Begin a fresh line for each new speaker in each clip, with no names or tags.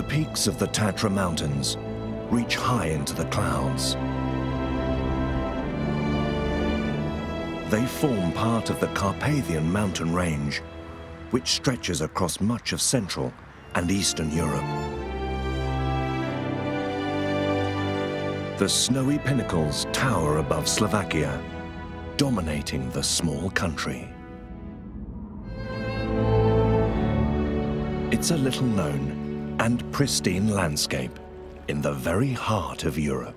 The peaks of the Tatra Mountains reach high into the clouds. They form part of the Carpathian mountain range, which stretches across much of Central and Eastern Europe. The snowy pinnacles tower above Slovakia, dominating the small country. It's a little known and pristine landscape in the very heart of Europe.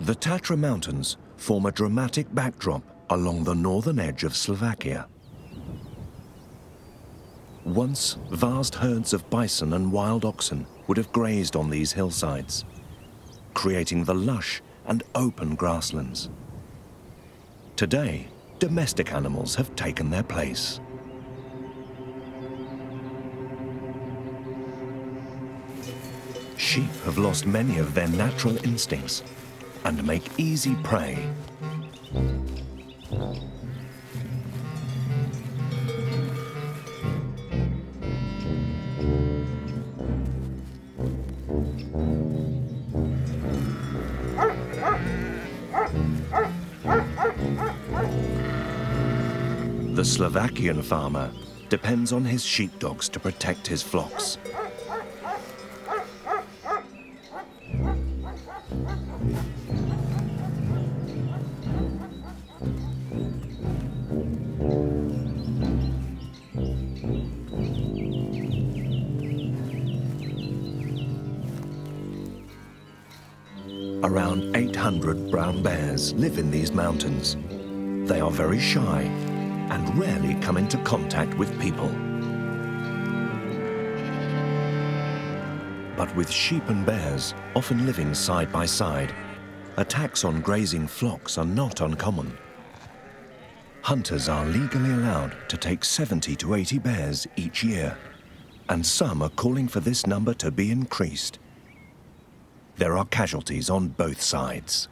The Tatra Mountains form a dramatic backdrop along the northern edge of Slovakia. Once, vast herds of bison and wild oxen would have grazed on these hillsides, creating the lush and open grasslands. Today, domestic animals have taken their place. Sheep have lost many of their natural instincts and make easy prey. The Slovakian farmer depends on his sheepdogs to protect his flocks. Around 800 brown bears live in these mountains. They are very shy and rarely come into contact with people. But with sheep and bears often living side by side, attacks on grazing flocks are not uncommon. Hunters are legally allowed to take 70 to 80 bears each year, and some are calling for this number to be increased. There are casualties on both sides.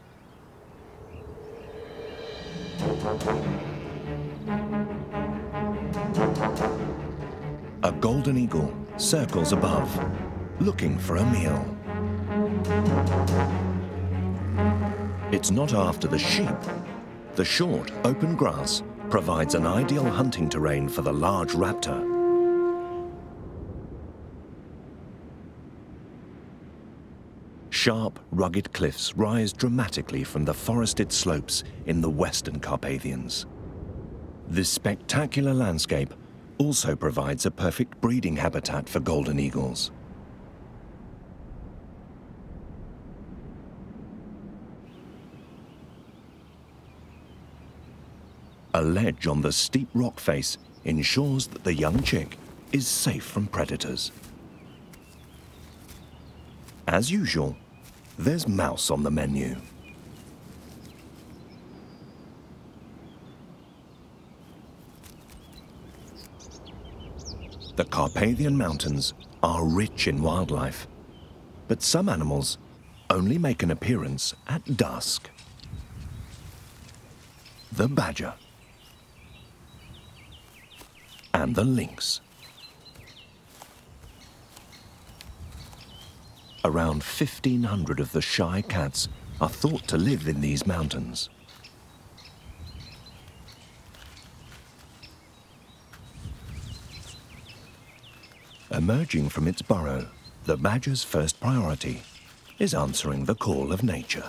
A golden eagle circles above, looking for a meal. It's not after the sheep. The short, open grass provides an ideal hunting terrain for the large raptor. Sharp, rugged cliffs rise dramatically from the forested slopes in the western Carpathians. This spectacular landscape also provides a perfect breeding habitat for golden eagles. A ledge on the steep rock face ensures that the young chick is safe from predators. As usual, there's mouse on the menu. The Carpathian Mountains are rich in wildlife, but some animals only make an appearance at dusk. The badger and the lynx. Around 1,500 of the shy cats are thought to live in these mountains. Emerging from its burrow, the badger's first priority is answering the call of nature.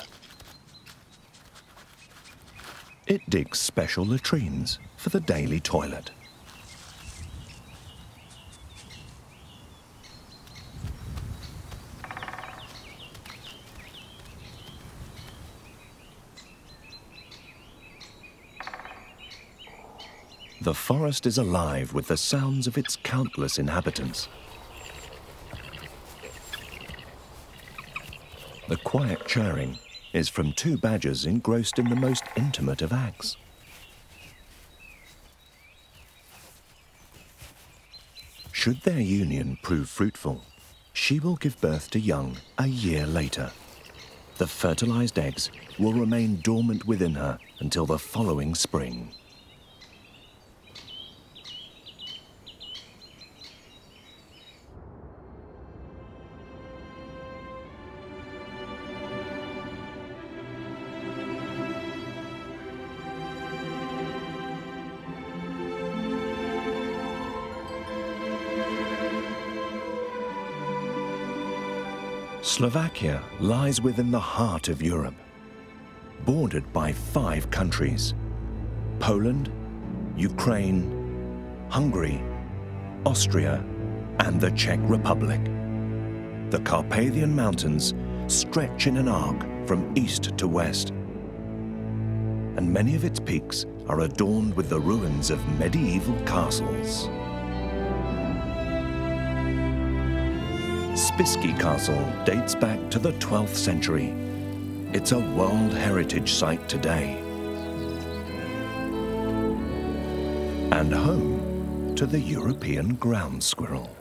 It digs special latrines for the daily toilet. The forest is alive with the sounds of its countless inhabitants. The quiet churring is from two badgers engrossed in the most intimate of acts. Should their union prove fruitful, she will give birth to young a year later. The fertilized eggs will remain dormant within her until the following spring. Slovakia lies within the heart of Europe, bordered by five countries Poland, Ukraine, Hungary, Austria, and the Czech Republic. The Carpathian Mountains stretch in an arc from east to west, and many of its peaks are adorned with the ruins of medieval castles. Spišský Castle dates back to the 12th century. It's a World Heritage Site today. And home to the European ground squirrel.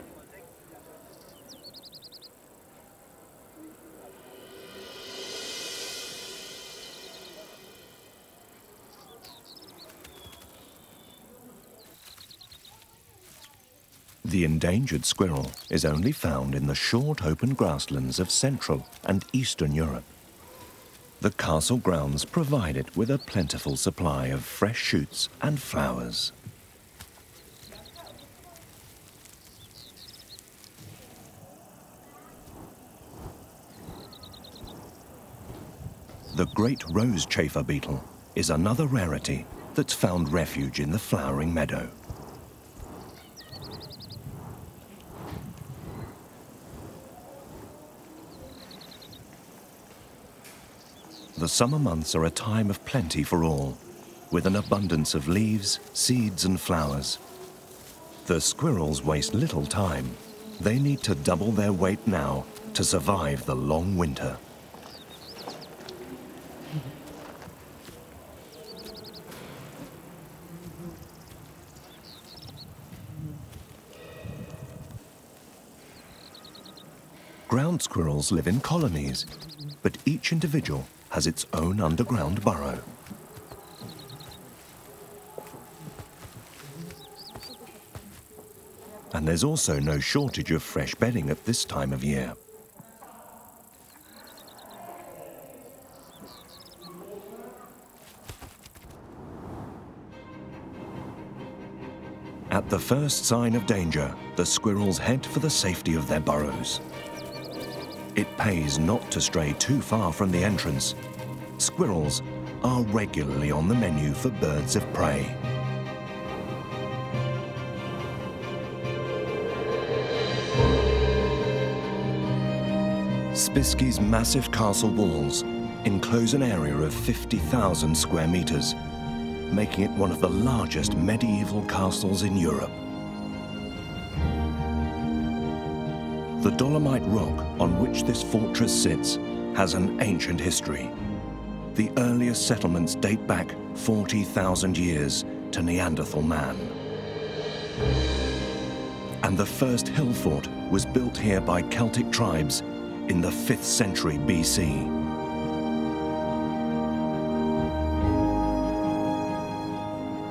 The endangered squirrel is only found in the short open grasslands of Central and Eastern Europe. The castle grounds provide it with a plentiful supply of fresh shoots and flowers. The great rose chafer beetle is another rarity that's found refuge in the flowering meadow. The summer months are a time of plenty for all, with an abundance of leaves, seeds and flowers. The squirrels waste little time. They need to double their weight now to survive the long winter. Ground squirrels live in colonies, but each individual has its own underground burrow. And there's also no shortage of fresh bedding at this time of year. At the first sign of danger, the squirrels head for the safety of their burrows. It pays not to stray too far from the entrance. Squirrels are regularly on the menu for birds of prey. Spišský's massive castle walls enclose an area of 50,000 square meters, making it one of the largest medieval castles in Europe. The Dolomite rock on which this fortress sits has an ancient history. The earliest settlements date back 40,000 years to Neanderthal man. And the first hill fort was built here by Celtic tribes in the 5th century BC.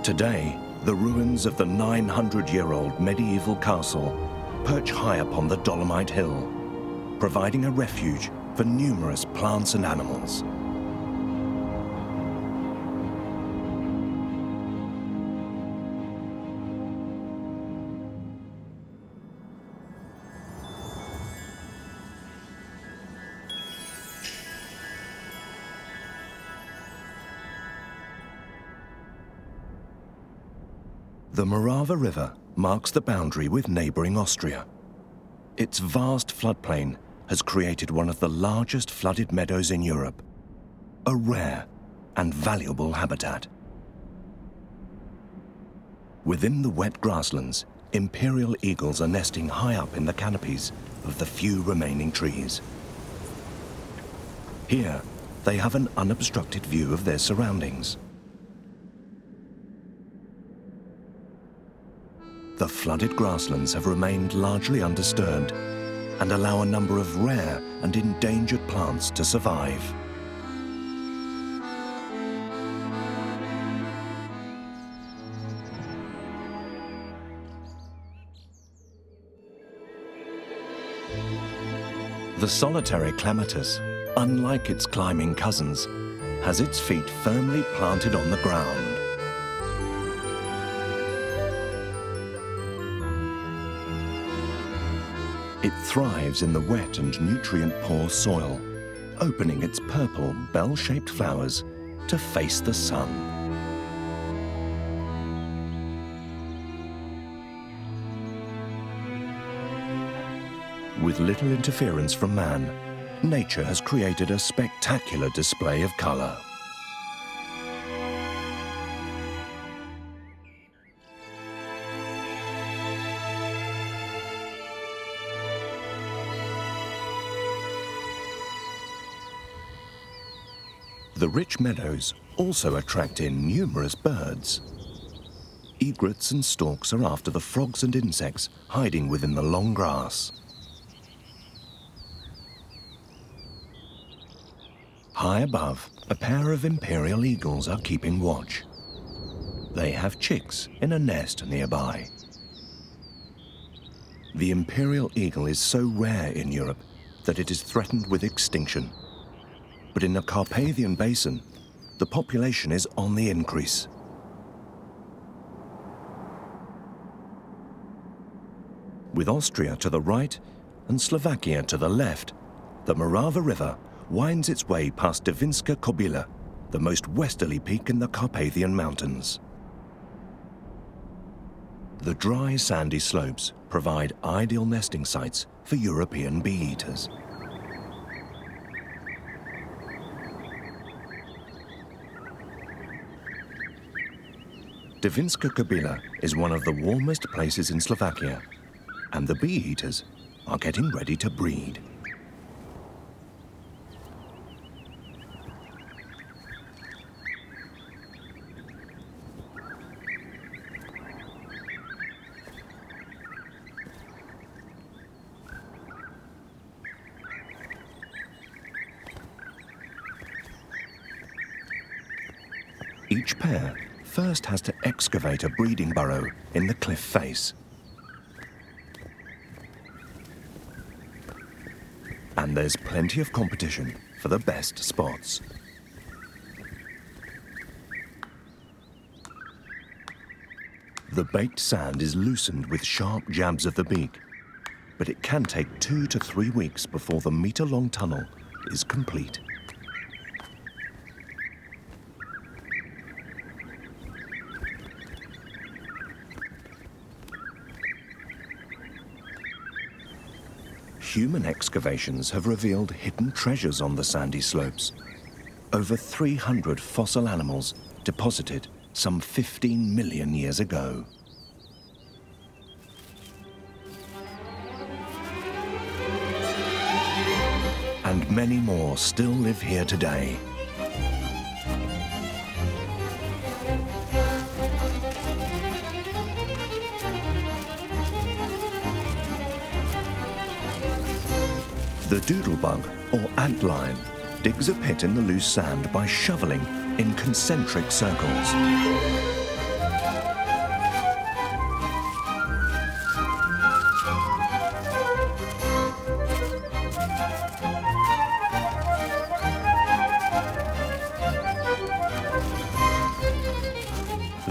Today, the ruins of the 900-year-old medieval castle perch high upon the Dolomite Hill, providing a refuge for numerous plants and animals. The Morava River marks the boundary with neighboring Austria. Its vast floodplain has created one of the largest flooded meadows in Europe, a rare and valuable habitat. Within the wet grasslands, imperial eagles are nesting high up in the canopies of the few remaining trees. Here, they have an unobstructed view of their surroundings. The flooded grasslands have remained largely undisturbed and allow a number of rare and endangered plants to survive. The solitary clematis, unlike its climbing cousins, has its feet firmly planted on the ground. It thrives in the wet and nutrient-poor soil, opening its purple, bell-shaped flowers to face the sun. With little interference from man, nature has created a spectacular display of colour. The rich meadows also attract in numerous birds. Egrets and storks are after the frogs and insects hiding within the long grass. High above, a pair of imperial eagles are keeping watch. They have chicks in a nest nearby. The imperial eagle is so rare in Europe that it is threatened with extinction but in the Carpathian Basin, the population is on the increase. With Austria to the right and Slovakia to the left, the Morava River winds its way past Devinska Kobila, the most westerly peak in the Carpathian Mountains. The dry, sandy slopes provide ideal nesting sites for European bee-eaters. Devinska Kobila is one of the warmest places in Slovakia, and the bee eaters are getting ready to breed. Each pair first has to excavate a breeding burrow in the cliff face. And there's plenty of competition for the best spots. The baked sand is loosened with sharp jabs of the beak, but it can take two to three weeks before the meter-long tunnel is complete. Human excavations have revealed hidden treasures on the sandy slopes. Over 300 fossil animals deposited some 15 million years ago. And many more still live here today. The doodlebug, or antlion, digs a pit in the loose sand by shoveling in concentric circles.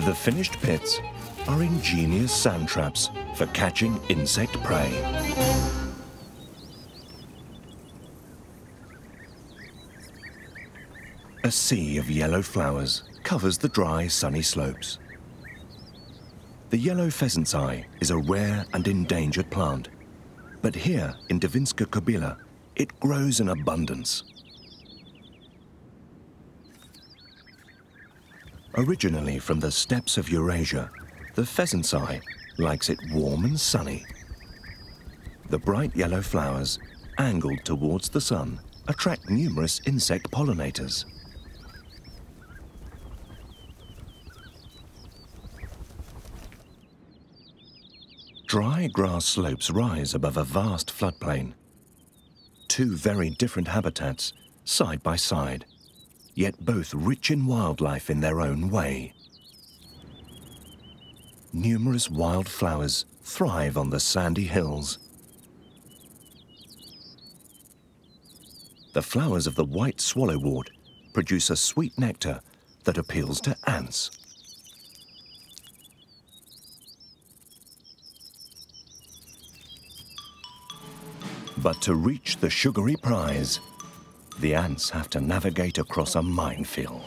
The finished pits are ingenious sand traps for catching insect prey. A sea of yellow flowers covers the dry, sunny slopes. The yellow pheasant's eye is a rare and endangered plant, but here in Devinska Kobila, it grows in abundance. Originally from the steppes of Eurasia, the pheasant's eye likes it warm and sunny. The bright yellow flowers, angled towards the sun, attract numerous insect pollinators. Dry grass slopes rise above a vast floodplain. Two very different habitats, side by side, yet both rich in wildlife in their own way. Numerous wildflowers thrive on the sandy hills. The flowers of the white swallowwort produce a sweet nectar that appeals to ants. But to reach the sugary prize, the ants have to navigate across a minefield.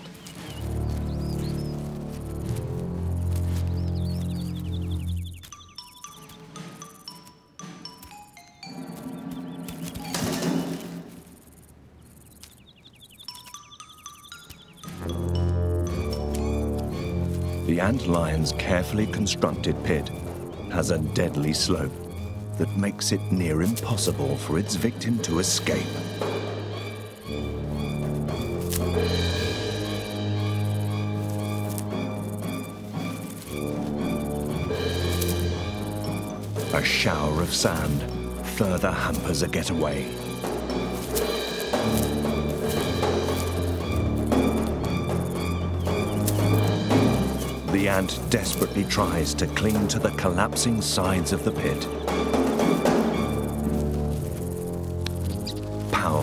The ant lion's carefully constructed pit has a deadly slope that makes it near impossible for its victim to escape. A shower of sand further hampers a getaway. The ant desperately tries to cling to the collapsing sides of the pit.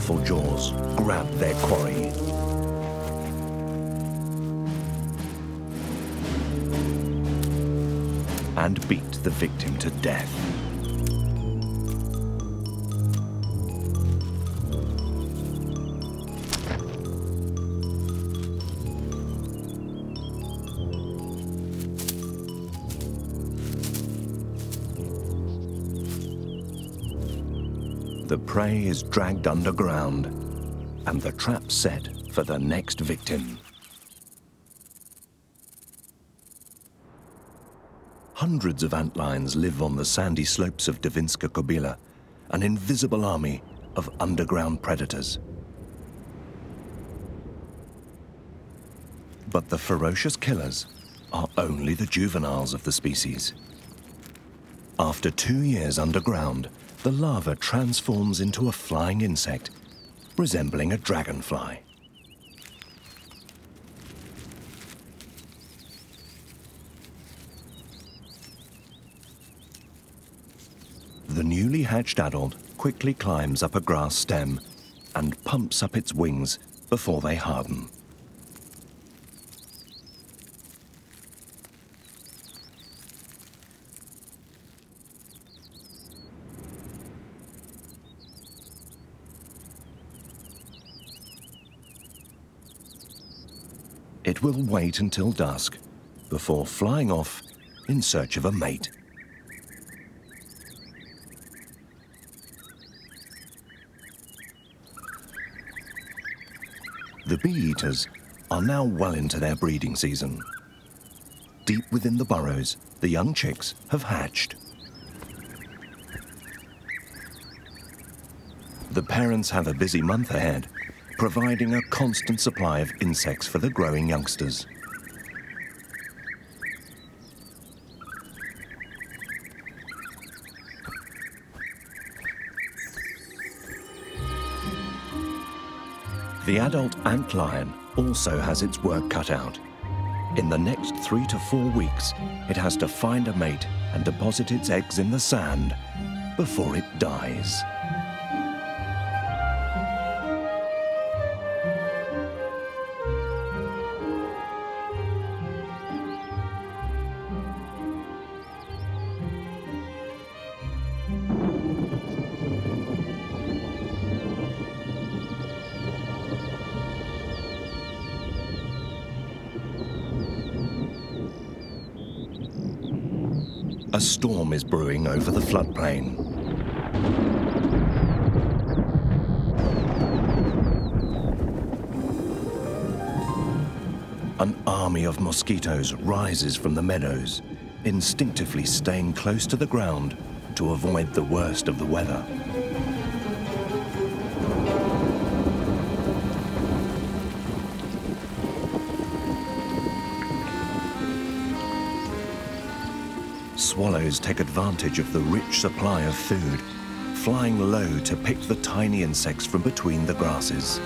Powerful jaws grab their quarry. And beat the victim to death. Prey is dragged underground and the trap set for the next victim. Hundreds of antlions live on the sandy slopes of Devinska Kobila, an invisible army of underground predators. But the ferocious killers are only the juveniles of the species. After two years underground, the larva transforms into a flying insect, resembling a dragonfly. The newly hatched adult quickly climbs up a grass stem and pumps up its wings before they harden. Will wait until dusk before flying off in search of a mate. The bee-eaters are now well into their breeding season. Deep within the burrows, the young chicks have hatched. The parents have a busy month ahead, providing a constant supply of insects for the growing youngsters. The adult antlion also has its work cut out. In the next three to four weeks, it has to find a mate and deposit its eggs in the sand before it dies. Storm is brewing over the floodplain. An army of mosquitoes rises from the meadows, instinctively staying close to the ground to avoid the worst of the weather. Swallows take advantage of the rich supply of food, flying low to pick the tiny insects from between the grasses.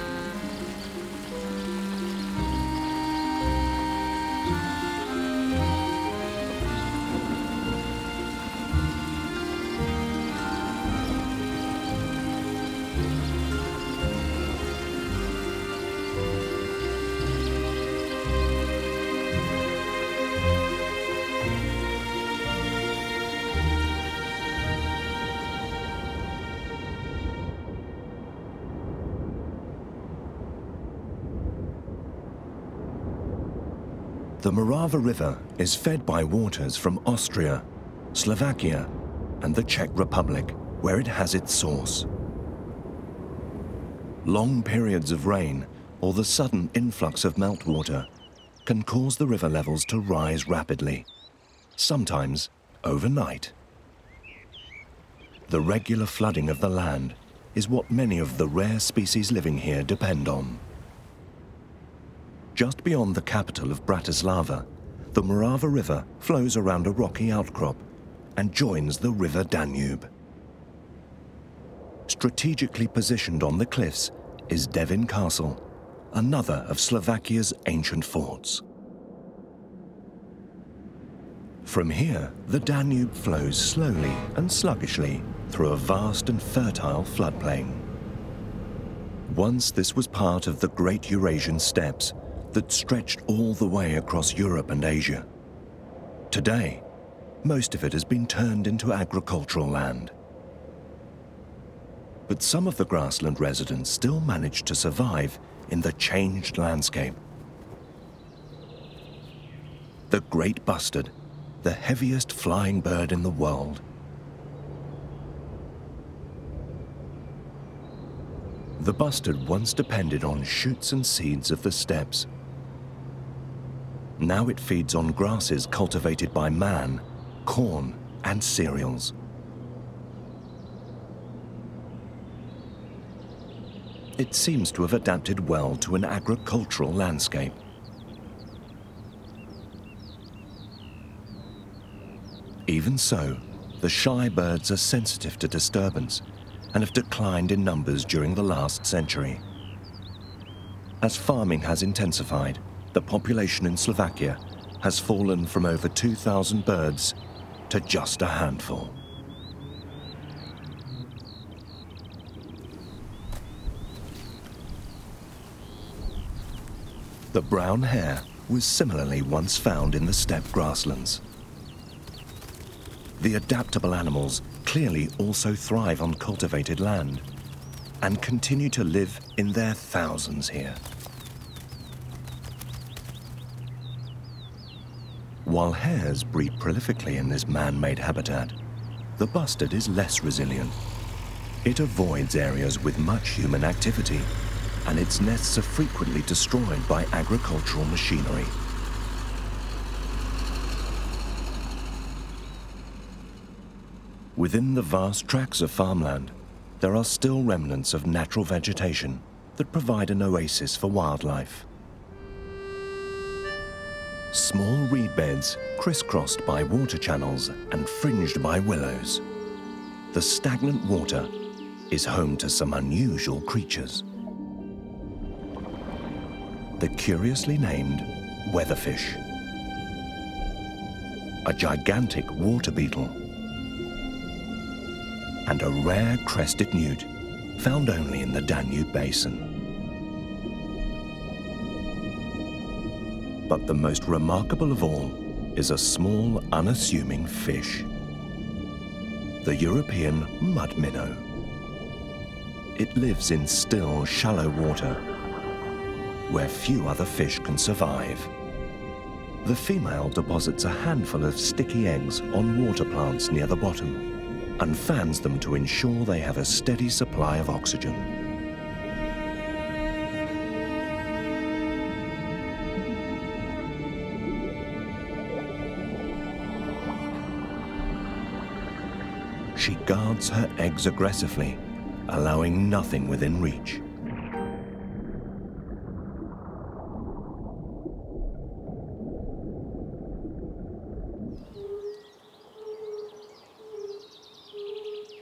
The River is fed by waters from Austria, Slovakia, and the Czech Republic, where it has its source. Long periods of rain or the sudden influx of meltwater can cause the river levels to rise rapidly, sometimes overnight. The regular flooding of the land is what many of the rare species living here depend on. Just beyond the capital of Bratislava, the Morava River flows around a rocky outcrop and joins the River Danube. Strategically positioned on the cliffs is Devin Castle, another of Slovakia's ancient forts. From here, the Danube flows slowly and sluggishly through a vast and fertile floodplain. Once this was part of the Great Eurasian Steppes, that stretched all the way across Europe and Asia. Today, most of it has been turned into agricultural land. But some of the grassland residents still manage to survive in the changed landscape. The great bustard, the heaviest flying bird in the world. The bustard once depended on shoots and seeds of the steppes now it feeds on grasses cultivated by man, corn, and cereals. It seems to have adapted well to an agricultural landscape. Even so, the shy birds are sensitive to disturbance and have declined in numbers during the last century. As farming has intensified, the population in Slovakia has fallen from over 2,000 birds to just a handful. The brown hare was similarly once found in the steppe grasslands. The adaptable animals clearly also thrive on cultivated land and continue to live in their thousands here. While hares breed prolifically in this man-made habitat, the bustard is less resilient. It avoids areas with much human activity, and its nests are frequently destroyed by agricultural machinery. Within the vast tracts of farmland, there are still remnants of natural vegetation that provide an oasis for wildlife. Small reed beds crisscrossed by water channels and fringed by willows. The stagnant water is home to some unusual creatures. The curiously named weatherfish. A gigantic water beetle. And a rare crested newt found only in the Danube Basin. But the most remarkable of all is a small, unassuming fish. The European mud minnow. It lives in still, shallow water, where few other fish can survive. The female deposits a handful of sticky eggs on water plants near the bottom and fans them to ensure they have a steady supply of oxygen. she guards her eggs aggressively, allowing nothing within reach.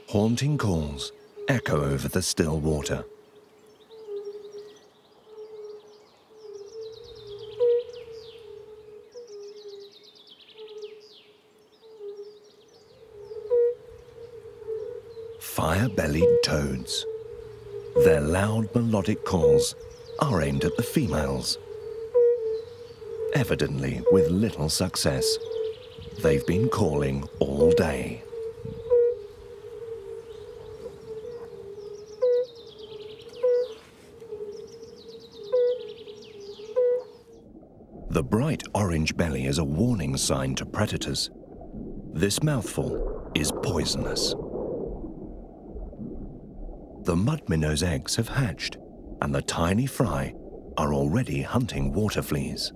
Haunting calls echo over the still water. Fire-bellied toads. Their loud melodic calls are aimed at the females. Evidently with little success. They've been calling all day. The bright orange belly is a warning sign to predators. This mouthful is poisonous. The mud minnow's eggs have hatched, and the tiny fry are already hunting water fleas.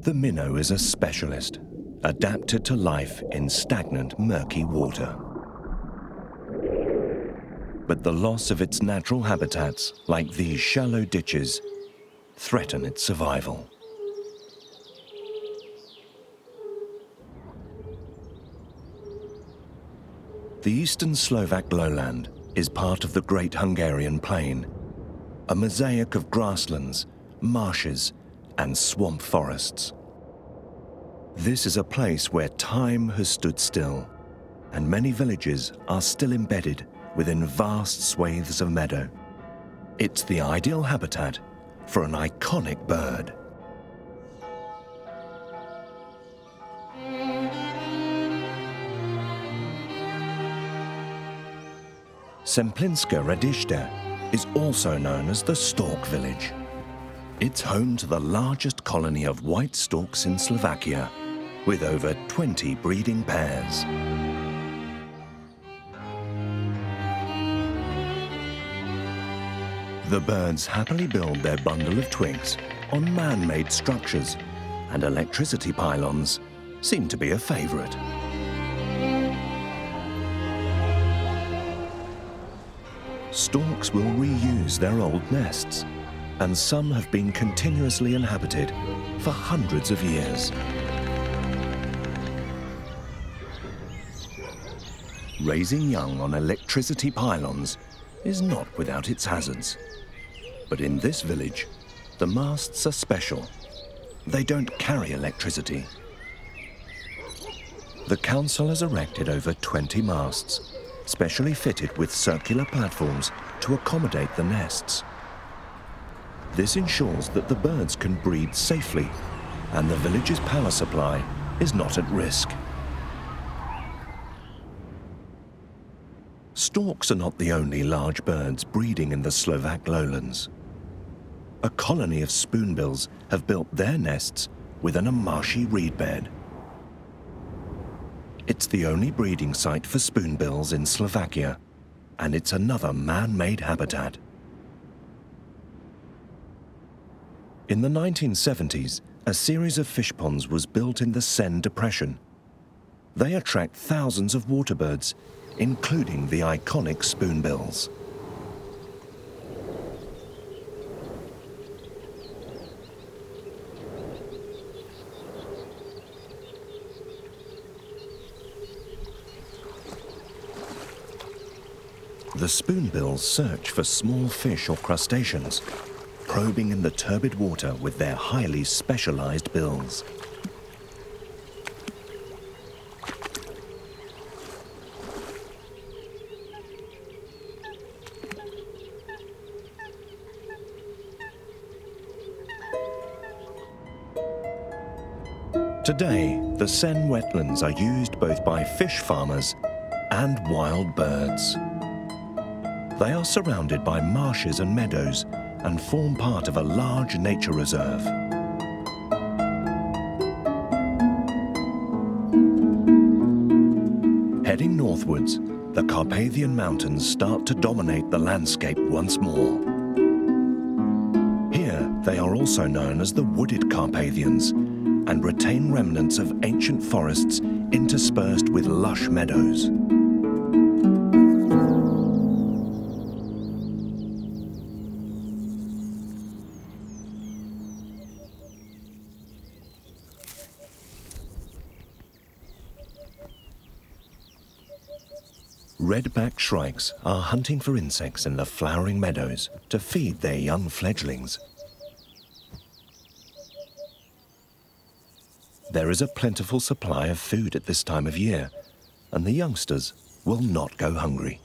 The minnow is a specialist, adapted to life in stagnant, murky water. But the loss of its natural habitats, like these shallow ditches, threaten its survival. The eastern Slovak lowland is part of the Great Hungarian Plain, a mosaic of grasslands, marshes, and swamp forests. This is a place where time has stood still, and many villages are still embedded within vast swathes of meadow. It's the ideal habitat for an iconic bird. Semplinska Radishta is also known as the Stork Village. It's home to the largest colony of white storks in Slovakia, with over 20 breeding pairs. The birds happily build their bundle of twigs on man-made structures, and electricity pylons seem to be a favourite. Storks will reuse their old nests and some have been continuously inhabited for hundreds of years. Raising young on electricity pylons is not without its hazards. But in this village, the masts are special. They don't carry electricity. The council has erected over 20 masts, specially fitted with circular platforms to accommodate the nests. This ensures that the birds can breed safely and the village's power supply is not at risk. Storks are not the only large birds breeding in the Slovak lowlands. A colony of spoonbills have built their nests within a marshy reed bed. It's the only breeding site for spoonbills in Slovakia, and it's another man-made habitat. In the 1970s, a series of fish ponds was built in the Senné Depression. They attract thousands of waterbirds, including the iconic spoonbills. The spoonbills search for small fish or crustaceans probing in the turbid water with their highly specialized bills. Today, the Senné wetlands are used both by fish farmers and wild birds. They are surrounded by marshes and meadows and form part of a large nature reserve. Heading northwards, the Carpathian Mountains start to dominate the landscape once more. Here, they are also known as the Wooded Carpathians and retain remnants of ancient forests interspersed with lush meadows. Shrikes are hunting for insects in the flowering meadows to feed their young fledglings. There is a plentiful supply of food at this time of year, and the youngsters will not go hungry.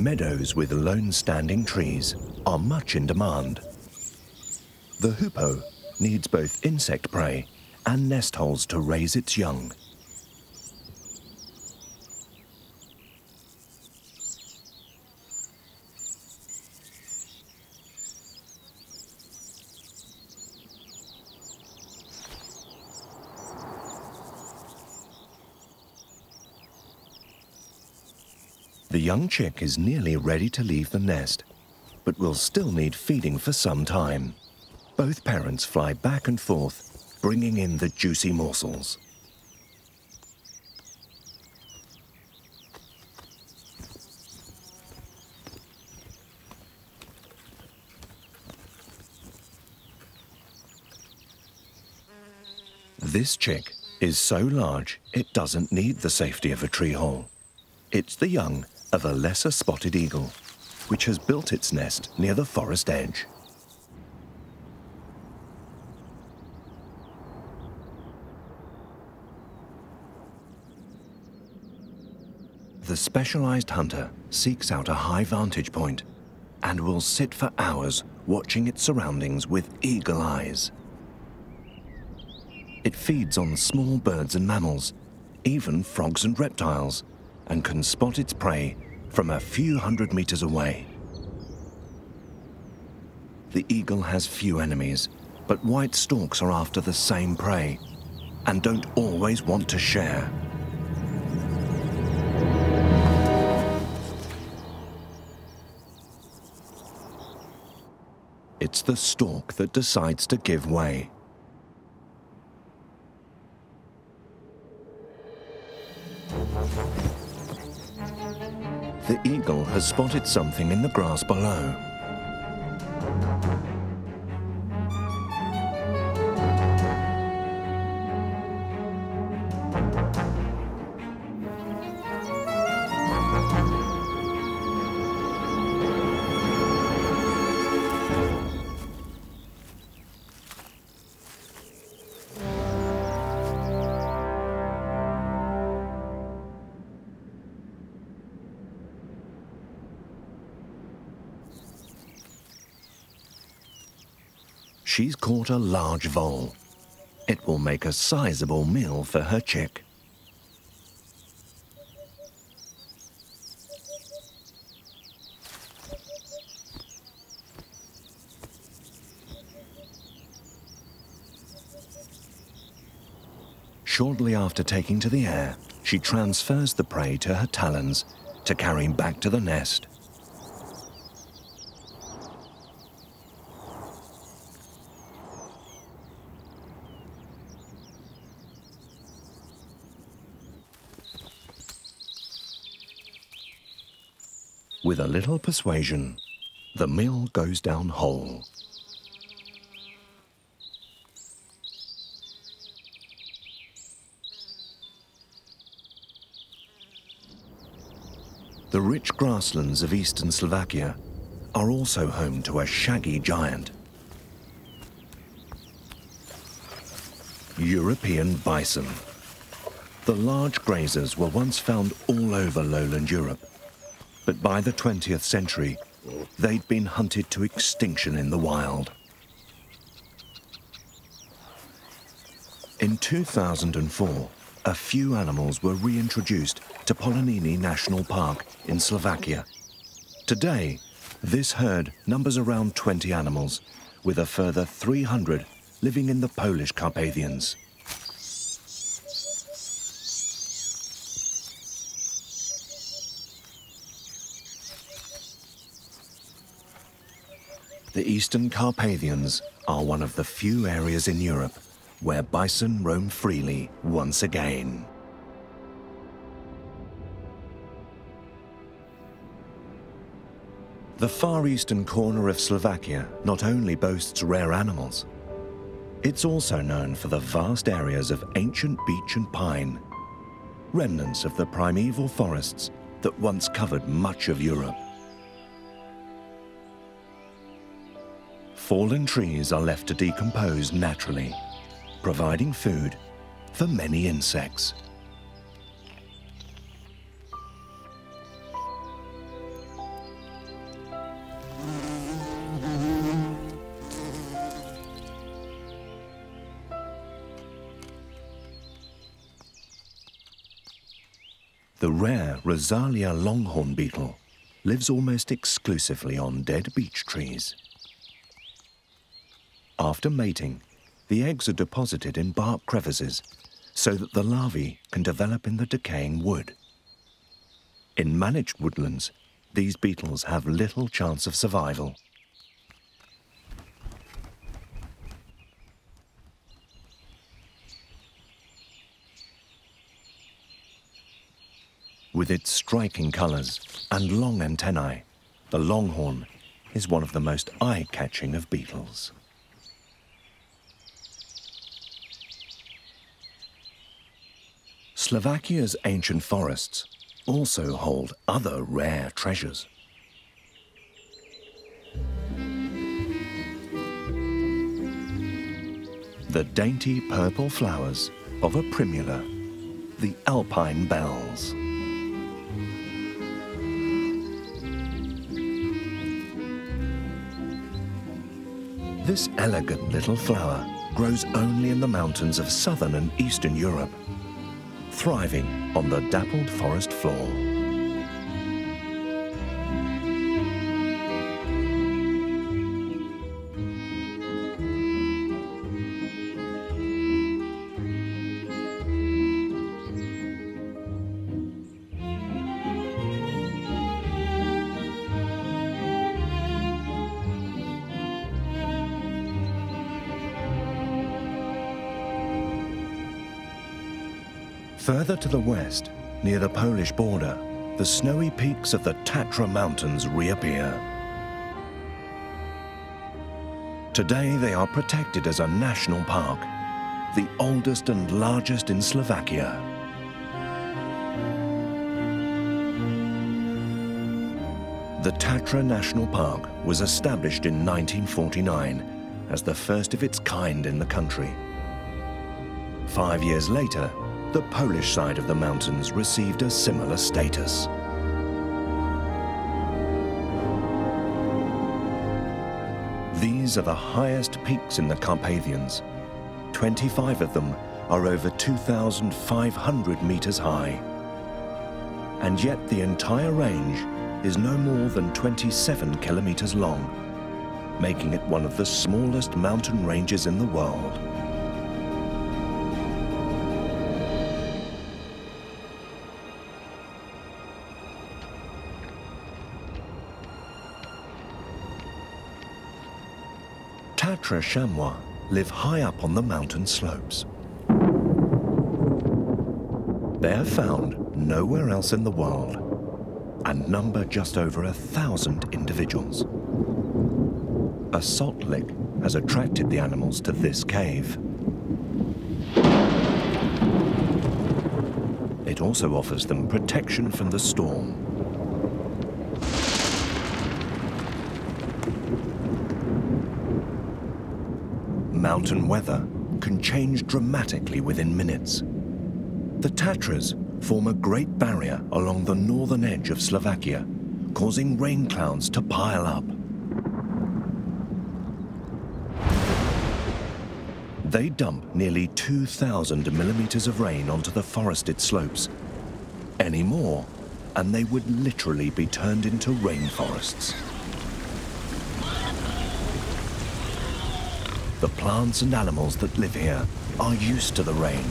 Meadows with lone standing trees are much in demand. The hoopoe needs both insect prey and nest holes to raise its young. Young chick is nearly ready to leave the nest, but will still need feeding for some time. Both parents fly back and forth, bringing in the juicy morsels. This chick is so large it doesn't need the safety of a tree hole. It's the young of a lesser spotted eagle, which has built its nest near the forest edge. The specialized hunter seeks out a high vantage point and will sit for hours watching its surroundings with eagle eyes. It feeds on small birds and mammals, even frogs and reptiles, and can spot its prey from a few hundred meters away. The eagle has few enemies, but white storks are after the same prey and don't always want to share. It's the stork that decides to give way. The eagle has spotted something in the grass below. A large vole. It will make a sizable meal for her chick. Shortly after taking to the air, she transfers the prey to her talons to carry back to the nest. With a little persuasion, the meal goes down whole. The rich grasslands of eastern Slovakia are also home to a shaggy giant. European bison. The large grazers were once found all over lowland Europe but by the 20th century, they'd been hunted to extinction in the wild. In 2004, a few animals were reintroduced to Poloniny National Park in Slovakia. Today, this herd numbers around 20 animals, with a further 300 living in the Polish Carpathians. The Eastern Carpathians are one of the few areas in Europe where bison roam freely once again. The far eastern corner of Slovakia not only boasts rare animals, it's also known for the vast areas of ancient beech and pine, remnants of the primeval forests that once covered much of Europe. Fallen trees are left to decompose naturally, providing food for many insects. The rare Rosalia longhorn beetle lives almost exclusively on dead beech trees. After mating, the eggs are deposited in bark crevices so that the larvae can develop in the decaying wood. In managed woodlands, these beetles have little chance of survival. With its striking colours and long antennae, the longhorn is one of the most eye-catching of beetles. Slovakia's ancient forests also hold other rare treasures. The dainty purple flowers of a primula, the alpine bells. This elegant little flower grows only in the mountains of southern and eastern Europe, thriving on the dappled forest floor. To the west, near the Polish border, the snowy peaks of the Tatra Mountains reappear. Today they are protected as a national park, the oldest and largest in Slovakia. The Tatra National Park was established in 1949 as the first of its kind in the country. Five years later, the Polish side of the mountains received a similar status. These are the highest peaks in the Carpathians. 25 of them are over 2,500 meters high. And yet the entire range is no more than 27 kilometers long, making it one of the smallest mountain ranges in the world. Chamois live high up on the mountain slopes. They are found nowhere else in the world and number just over a thousand individuals. A salt lick has attracted the animals to this cave. It also offers them protection from the storm. Mountain weather can change dramatically within minutes. The Tatras form a great barrier along the northern edge of Slovakia, causing rain clouds to pile up. They dump nearly 2,000 millimeters of rain onto the forested slopes. Any more, and they would literally be turned into rainforests. The plants and animals that live here are used to the rain.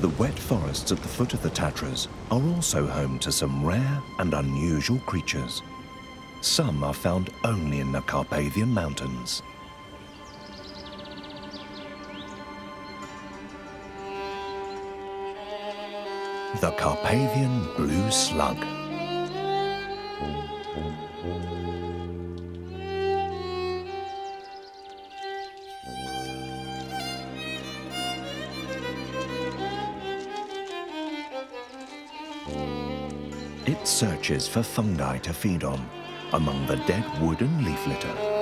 The wet forests at the foot of the Tatras are also home to some rare and unusual creatures. Some are found only in the Carpathian Mountains. The Carpathian Blue Slug. It searches for fungi to feed on among the dead wood and leaf litter.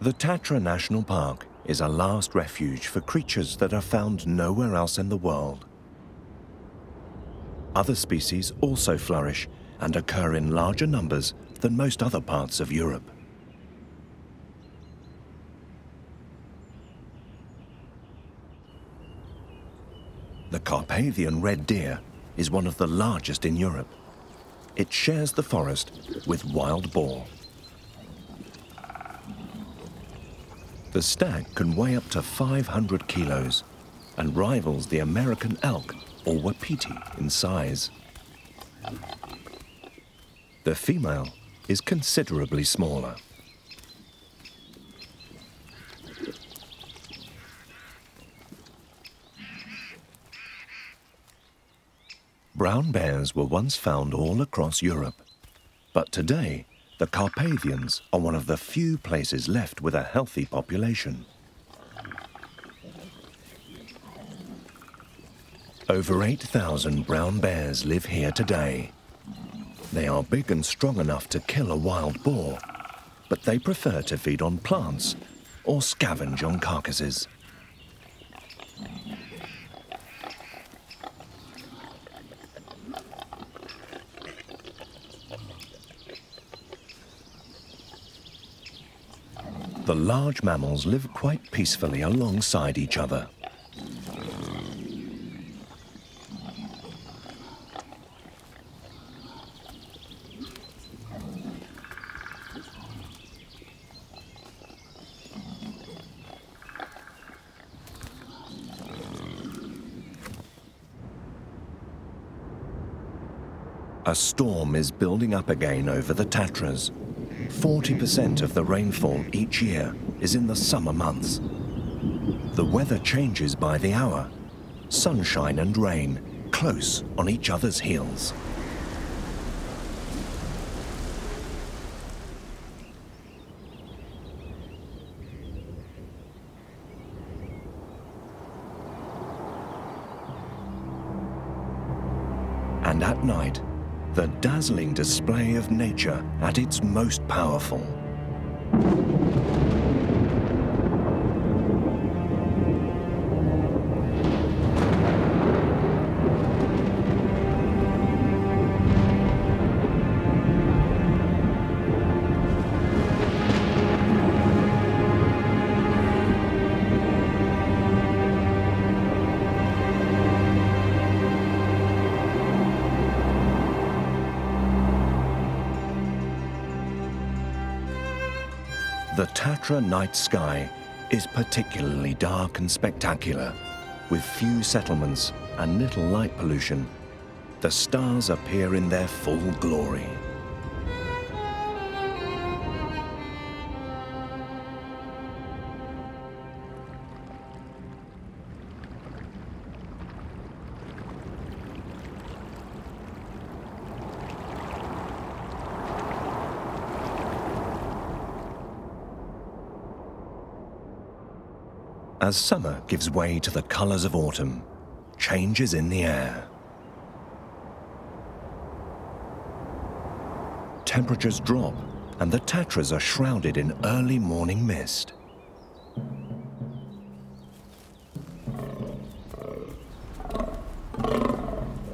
The Tatra National Park is a last refuge for creatures that are found nowhere else in the world. Other species also flourish and occur in larger numbers than most other parts of Europe. The Carpathian red deer is one of the largest in Europe. It shares the forest with wild boar. The stag can weigh up to 500 kilos and rivals the American elk or wapiti in size. The female is considerably smaller. Brown bears were once found all across Europe, but today the Carpathians are one of the few places left with a healthy population. Over 8,000 brown bears live here today. They are big and strong enough to kill a wild boar, but they prefer to feed on plants or scavenge on carcasses. The large mammals live quite peacefully alongside each other. A storm is building up again over the Tatras. 40% of the rainfall each year is in the summer months. The weather changes by the hour. Sunshine and rain close on each other's heels. And at night, the dazzling display of nature at its most powerful. The Tatra night sky is particularly dark and spectacular, with few settlements and little light pollution. The stars appear in their full glory. As summer gives way to the colors of autumn, changes in the air. Temperatures drop and the Tatras are shrouded in early morning mist.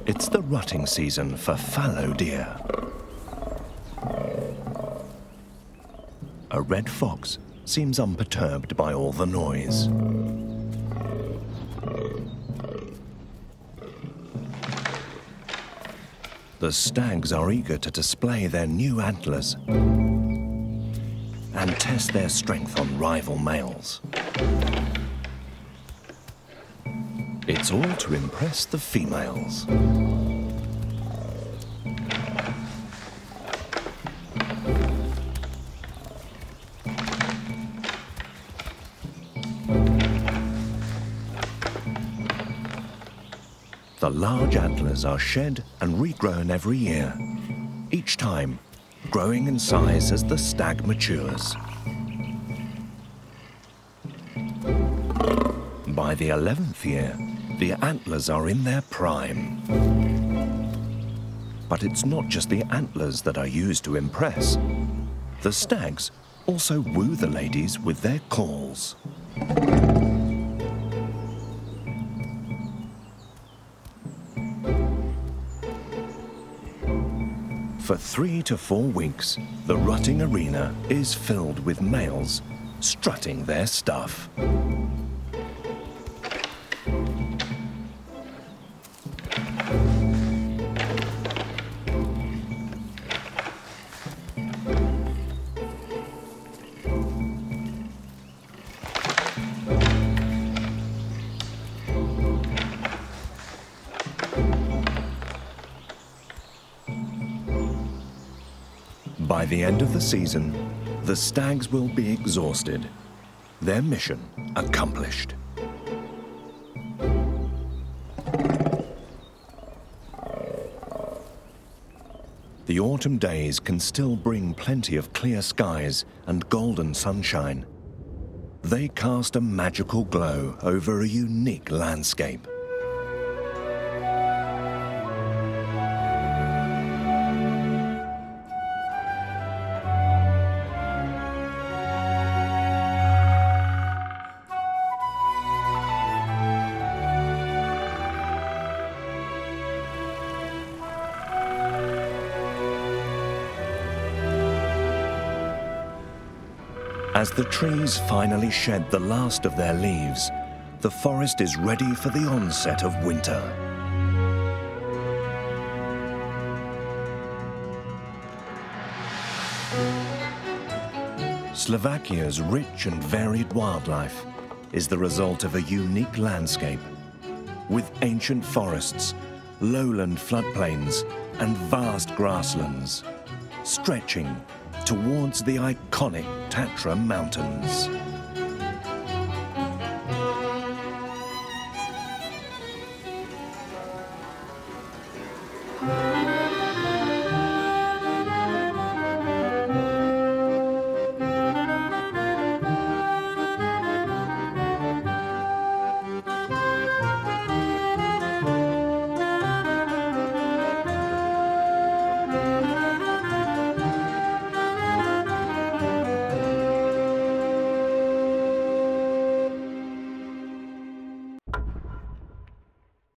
It's the rutting season for fallow deer. A red fox seems unperturbed by all the noise. The stags are eager to display their new antlers and test their strength on rival males. It's all to impress the females. The large antlers are shed and regrown every year, each time growing in size as the stag matures. By the 11th year, the antlers are in their prime. But it's not just the antlers that are used to impress. The stags also woo the ladies with their calls. For three to four weeks, the rutting arena is filled with males strutting their stuff. End of the season, the stags will be exhausted. Their mission accomplished. The autumn days can still bring plenty of clear skies and golden sunshine. They cast a magical glow over a unique landscape. The trees finally shed the last of their leaves, the forest is ready for the onset of winter. Slovakia's rich and varied wildlife is the result of a unique landscape with ancient forests, lowland floodplains, and vast grasslands stretching towards the iconic Tatra Mountains.